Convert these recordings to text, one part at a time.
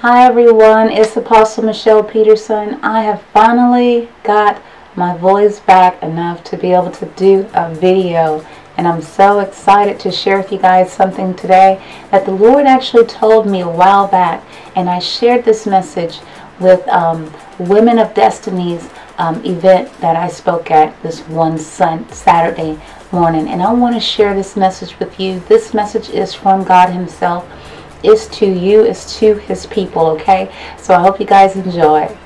Hi everyone, it's Apostle Michelle Peterson. I have finally got my voice back enough to be able to do a video and I'm so excited to share with you guys something today that the Lord actually told me a while back and I shared this message with um, Women of Destiny's um, event that I spoke at this one sun, Saturday morning and I want to share this message with you. This message is from God himself is to you, is to his people, okay? So I hope you guys enjoy.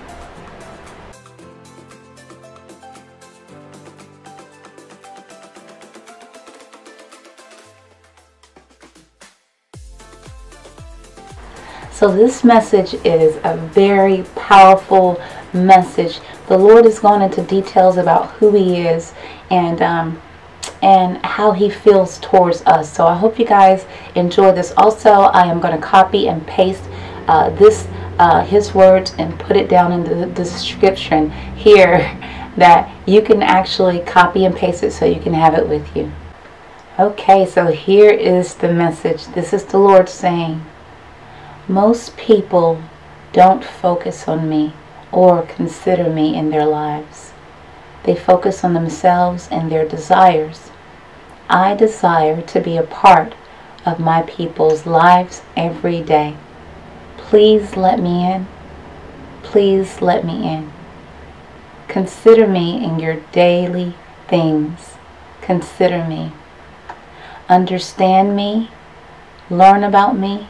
So this message is a very powerful message. The Lord is going into details about who He is and um, and how he feels towards us. So I hope you guys enjoy this. Also, I am going to copy and paste uh, this uh, his words and put it down in the, the description here that you can actually copy and paste it so you can have it with you. Okay, so here is the message. This is the Lord saying, Most people don't focus on me or consider me in their lives. They focus on themselves and their desires. I desire to be a part of my people's lives every day. Please let me in. Please let me in. Consider me in your daily things. Consider me. Understand me. Learn about me.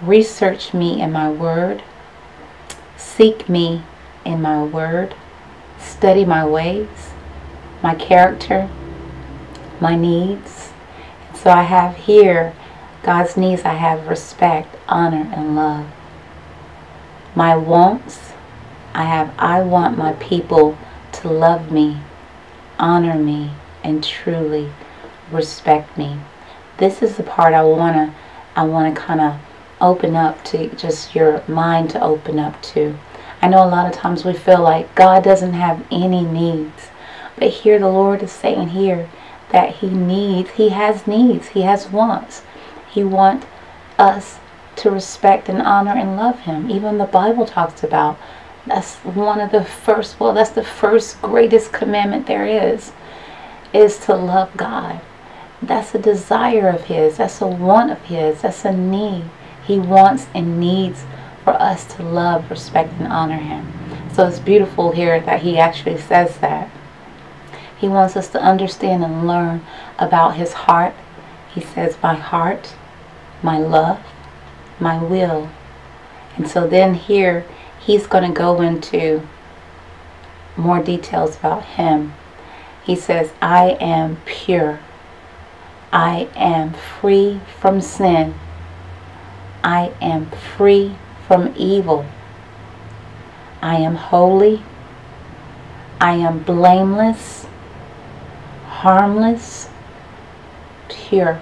Research me in my word. Seek me in my word. Study my ways, my character, my needs. so I have here God's needs. I have respect, honor, and love. My wants, I have I want my people to love me, honor me, and truly respect me. This is the part I wanna I wanna kind of open up to just your mind to open up to. I know a lot of times we feel like God doesn't have any needs. But here the Lord is saying here that he needs, he has needs, he has wants. He wants us to respect and honor and love him. Even the Bible talks about that's one of the first, well, that's the first greatest commandment there is, is to love God. That's a desire of his. That's a want of his. That's a need. He wants and needs for us to love, respect, and honor him. So it's beautiful here that he actually says that. He wants us to understand and learn about his heart. He says, my heart, my love, my will. And so then here, he's going to go into more details about him. He says, I am pure. I am free from sin. I am free from evil. I am holy. I am blameless harmless, pure.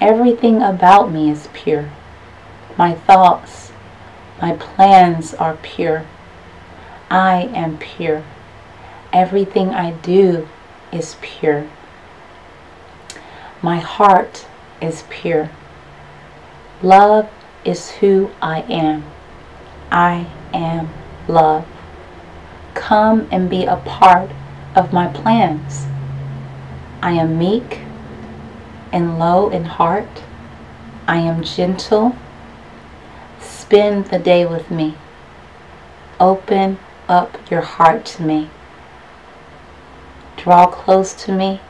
Everything about me is pure. My thoughts, my plans are pure. I am pure. Everything I do is pure. My heart is pure. Love is who I am. I am love. Come and be a part of my plans. I am meek and low in heart. I am gentle. Spend the day with me. Open up your heart to me. Draw close to me.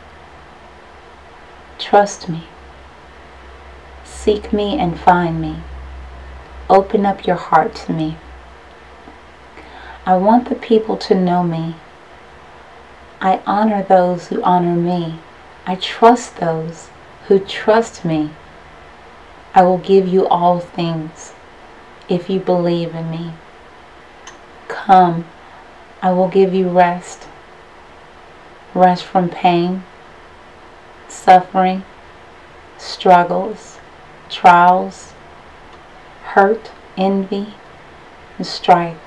Trust me. Seek me and find me. Open up your heart to me. I want the people to know me I honor those who honor me. I trust those who trust me. I will give you all things if you believe in me. Come, I will give you rest. Rest from pain, suffering, struggles, trials, hurt, envy, and strife.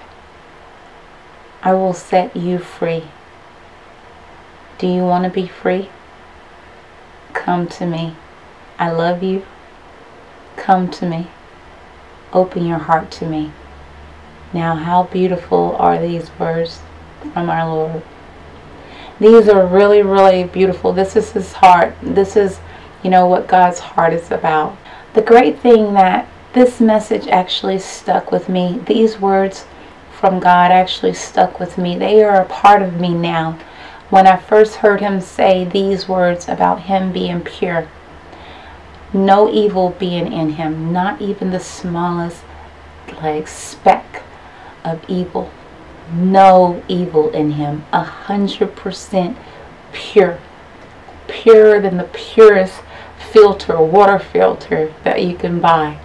I will set you free. Do you want to be free? Come to me. I love you. Come to me. Open your heart to me. Now, how beautiful are these words from our Lord? These are really, really beautiful. This is His heart. This is, you know, what God's heart is about. The great thing that this message actually stuck with me, these words from God actually stuck with me. They are a part of me now. When I first heard Him say these words about Him being pure, no evil being in Him, not even the smallest like speck of evil. No evil in him, a hundred percent pure, purer than the purest filter, water filter that you can buy.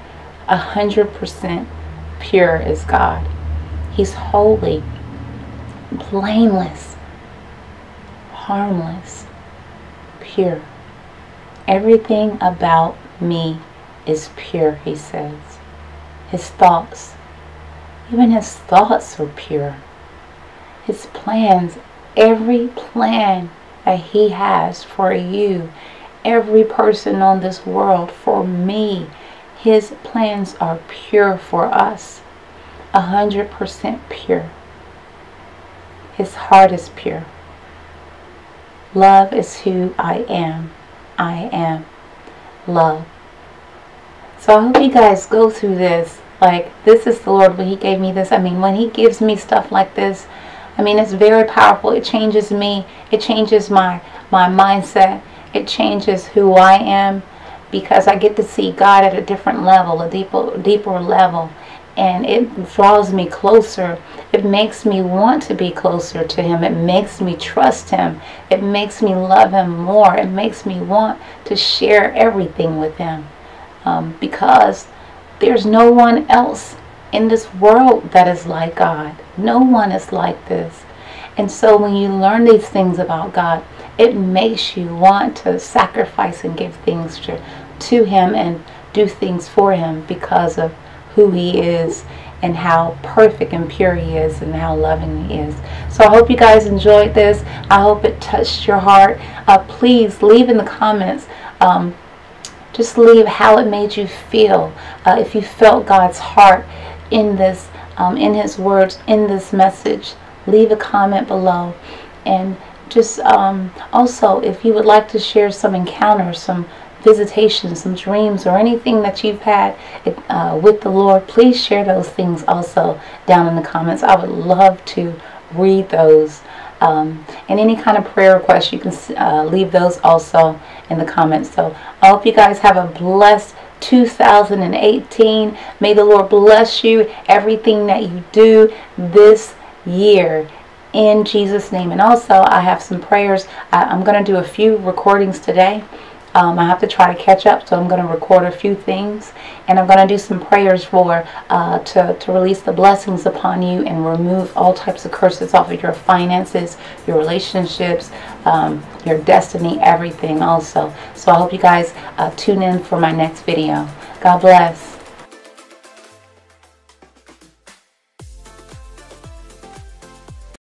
A hundred percent pure is God. He's holy, blameless, harmless, pure. Everything about me is pure, he says. His thoughts, even his thoughts are pure his plans, every plan that he has for you, every person on this world, for me, his plans are pure for us. A hundred percent pure. His heart is pure. Love is who I am. I am love. So I hope you guys go through this. Like, this is the Lord when He gave me this. I mean, when He gives me stuff like this, I mean, it's very powerful. It changes me. It changes my my mindset. It changes who I am because I get to see God at a different level, a deeper deeper level, and it draws me closer. It makes me want to be closer to Him. It makes me trust Him. It makes me love Him more. It makes me want to share everything with Him um, because there's no one else in this world that is like God. No one is like this. And so when you learn these things about God, it makes you want to sacrifice and give things to, to Him and do things for Him because of who He is and how perfect and pure He is and how loving He is. So I hope you guys enjoyed this. I hope it touched your heart. Uh, please leave in the comments. Um, just leave how it made you feel. Uh, if you felt God's heart in this, um, in His words, in this message, leave a comment below. And just um, also, if you would like to share some encounters, some visitations, some dreams, or anything that you've had uh, with the Lord, please share those things also down in the comments. I would love to read those. Um, and any kind of prayer requests, you can uh, leave those also in the comments. So I hope you guys have a blessed 2018. May the Lord bless you, everything that you do this year in Jesus' name. And also, I have some prayers. I, am going to do a few recordings today. Um, I have to try to catch up, so I'm going to record a few things, and I'm going to do some prayers for uh, to to release the blessings upon you and remove all types of curses off of your finances, your relationships, um, your destiny, everything. Also, so I hope you guys uh, tune in for my next video. God bless.